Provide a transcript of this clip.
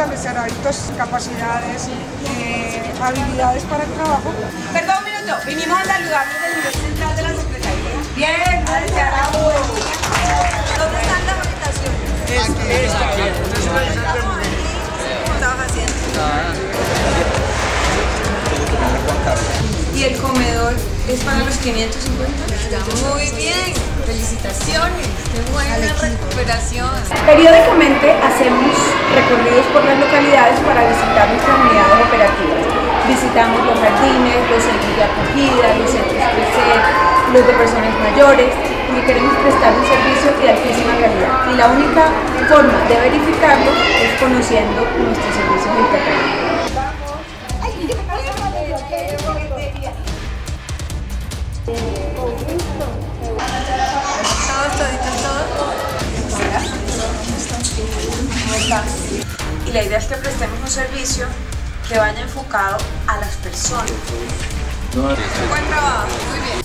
fortalecer hábitos, capacidades, eh, habilidades para el trabajo. Perdón un minuto, vinimos a saludarnos del nivel central de la Secretaría. Bien, gracias. ¿Dónde están las habitaciones? ¿Cómo estabas haciendo? ¿Y el comedor es para los 550? Muy bien, felicitaciones, qué buena recuperación. Periódicamente hacemos recorridos por las localidades para visitar nuestras unidades operativas. Visitamos los jardines, los centros de acogida, los centros crecer, los de personas mayores, porque queremos prestar un servicio de altísima calidad. Y la única forma de verificarlo es conociendo nuestros servicios integrales. Todos, toditos, todos. Y la idea es que prestemos un servicio que vaya enfocado a las personas. Buen trabajo, muy bien.